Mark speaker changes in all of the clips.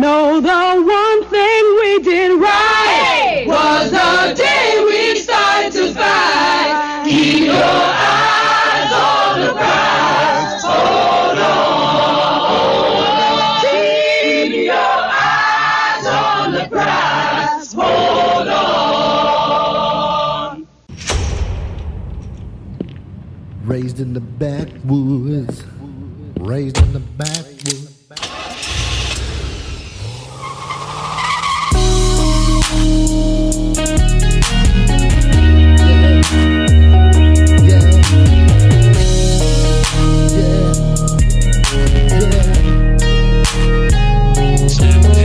Speaker 1: know the one thing we did right was the day we started to fight. Keep your eyes on the prize. Hold on. Keep your eyes on the prize. Hold on.
Speaker 2: Raised in the backwoods. Raised in the backwoods.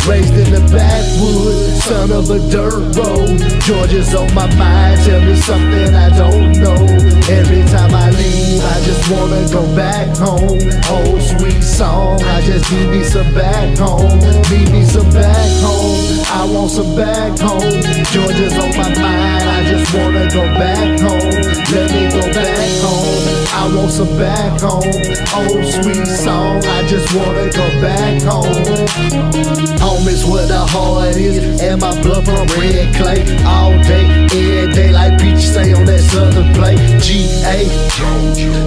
Speaker 2: Raised in the backwoods, son of a dirt road. Georgia's on my mind, tell me something I don't know. Every time I leave, I just wanna go back home. Old sweet song, I just need me some back home. Need me some back home. I want some back home. Georgia's on my mind, I just wanna go back Back home. Old sweet song, I just wanna go back home. Home is where the heart is, and my blood from red clay. All day, every day, like Peach say on that southern plate. G.A.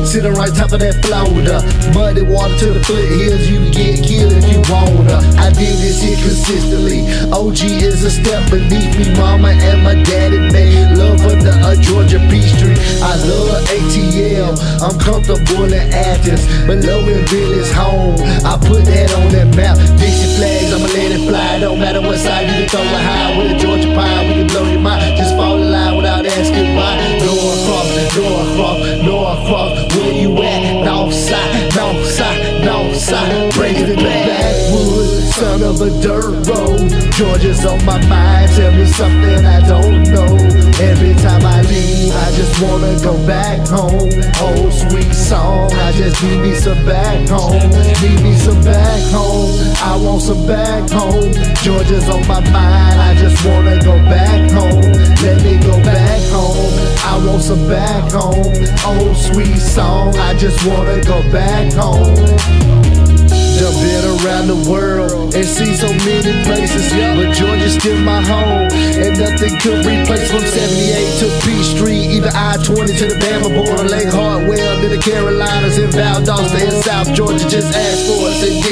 Speaker 2: Sitting right top of that Florida. Muddy water to the foothills, you can get killed if you wanna. I did this here consistently. OG is a step beneath me. Mama and my daddy made love under a Georgia peach tree. I love ATL, I'm comfortable in Athens. But Loganville is home. I put that on that map. Dixie flags, I'ma let it fly. Don't matter what side you can throw it high. With a Georgia pie, we can blow your mind. Just fall in line without asking why. Norcross, Norcross, Norcross, son of a dirt road. Georgia's on my mind, tell me something I don't know. Every time I leave, I just wanna go back home. Old sweet song, I just need me some back home. Need me some back home. I want some back home. Georgia's on my mind, I just wanna go back home. Let me go back home. I want some back home. Old sweet song, I just wanna go back home. Seen so many places, but Georgia's still my home, and nothing could replace from 78 to Peachtree, either I-20 to the Bama border, Lake Hartwell, to the Carolinas, and Valdosta in South Georgia. Just ask for us in Dixieland. These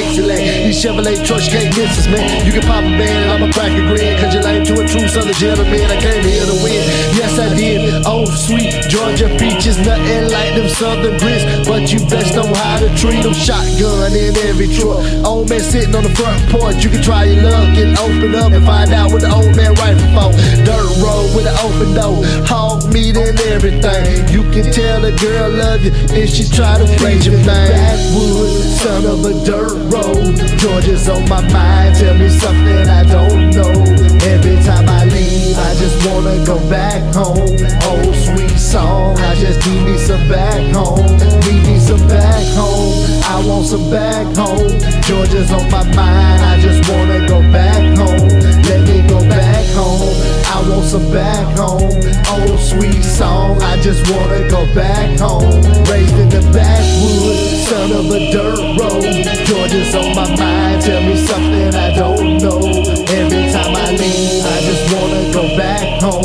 Speaker 2: Chevrolet trucks can't miss us, man. You can pop a band and I'ma crack a grin, cause you're lame to a true southern gentleman. I came here to win. Yes, I did. Oh, sweet Georgia peaches, nothing like them southern grits, but you best know how to treat them. Shotgun in every truck. Old man sitting on the front porch. You can try your luck and open up and find out what the old man rifle for. Dirt road everything. You can tell a girl love you if she try to feed your thing. Backwoods, son of a dirt road. Georgia's on my mind. Tell me something I don't know. Every time I leave, I just wanna go back home. Old sweet song, I just need just wanna go back home. Raised in the backwoods, son of a dirt road. Georgia's on my mind. Tell me something I don't know. Every time I leave, I just wanna go back home.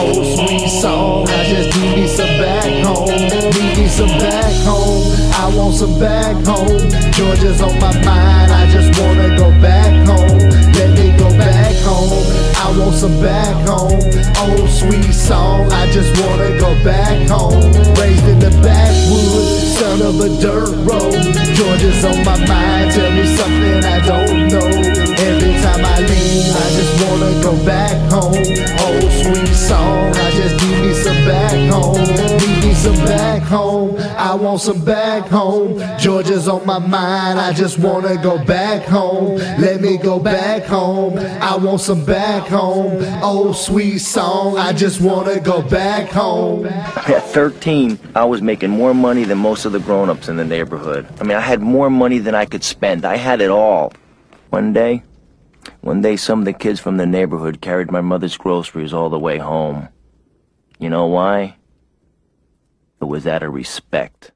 Speaker 2: Old sweet song. I just need me some back home. Need me some back home. I want some back home. Georgia's on my mind. I just wanna go back song. I just wanna go back home. Raised in the backwoods, son of a dirt road. Georgia's on my mind. Tell me something I don't know. Every time I leave, I just wanna go back home. Old sweet song. I just need me some back home. Some back home. I want some back home. Georgia's on my mind. I just wanna go back home. Let me go back home. I want some back home. Old sweet song. I just wanna go back home.
Speaker 3: At 13, I was making more money than most of the grown-ups in the neighborhood. I mean, I had more money than I could spend. I had it all. One day, one day some of the kids from the neighborhood carried my mother's groceries all the way home. You know why? Was out of respect.